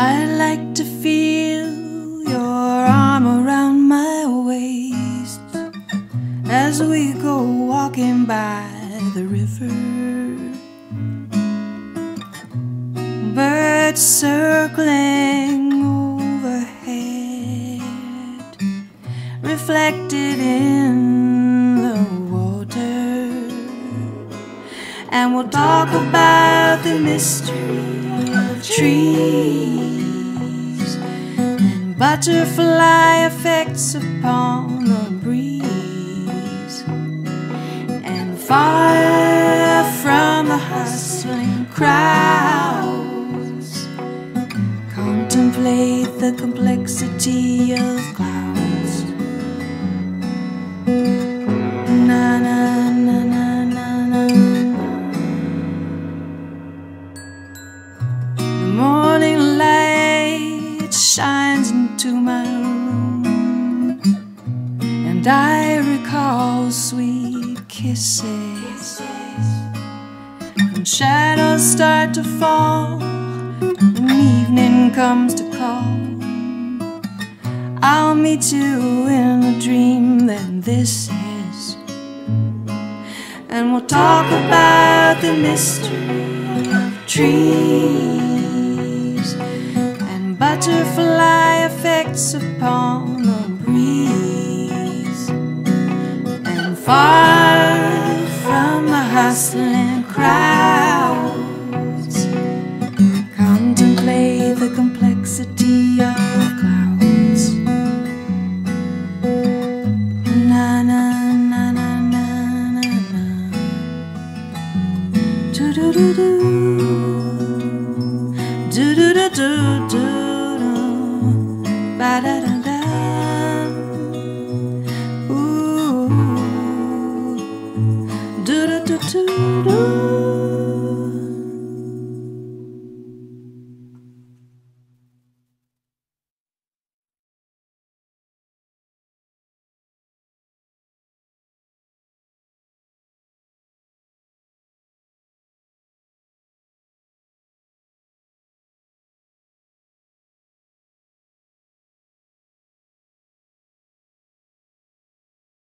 I like to feel your arm around my waist as we go walking by the river. Birds circling overhead, reflected in the water, and we'll talk about the mystery trees and butterfly effects upon the breeze. And far from the hustling crowds, contemplate the complexity of clouds. Shines into my room, and I recall sweet kisses. And shadows start to fall, and evening comes to call. I'll meet you in a dream, then this is. And we'll talk about the mystery of and butterfly effects upon the breeze. And far from the hustling crowds, contemplate the complexity of clouds. Na na na na na na na. Do do do do. Do do do do. Do do do do do.